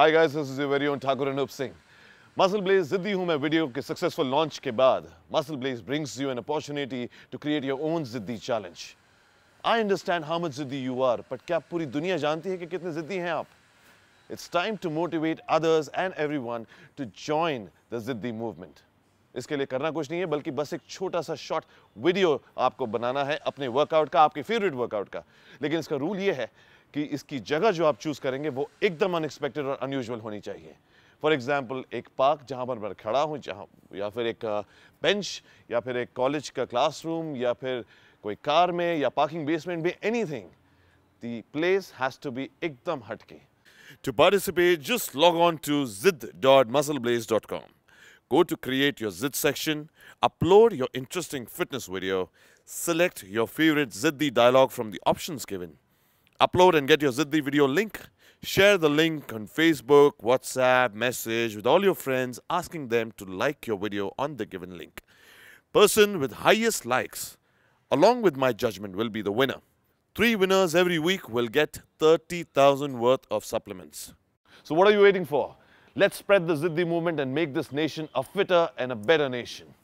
Hi guys this is very own Thakur Anoop Singh muscle blaze जिद्दी हूँ मैं video के सक्सेसफुल लॉन्च के बाद muscle blaze brings you an opportunity to create your own जिद्दी challenge I understand how much जिद्दी you are but क्या पूरी दुनिया जानती है कि कितने जिद्दी हैं आप it's time to motivate others and everyone to join the जिद्दी मूवमेंट इसके लिए करना कुछ नहीं है, बल्कि बस एक छोटा सा शॉर्ट वीडियो आपको बनाना है, अपने वर्कआउट का, आपके फेवरेट वर्कआउट का। लेकिन इसका रूल ये है कि इसकी जगह जो आप चूज़ करेंगे वो एकदम अनएक्सपेक्टेड और अनयूजुअल होनी चाहिए फॉर एग्ज़ाम्पल एक पार्क जहाँ पर मैं खड़ा हूँ जहाँ या फिर एक बेंच या फिर एक कॉलेज का क्लासरूम या फिर कोई कार में या पार्किंग बेसमेंट में anything the place has to be एकदम हटके To participate, just log on to zid.muscleblaze.com. Go to create your Zid section, upload your interesting fitness video, select your favorite Ziddi dialogue from the options given, upload and get your Ziddi video link, share the link on Facebook, WhatsApp, message with all your friends, asking them to like your video on the given link. Person with highest likes, along with my judgment, will be the winner. Three winners every week will get 30,000 worth of supplements. So what are you waiting for? Let's spread the Ziddi movement and make this nation a fitter and a better nation.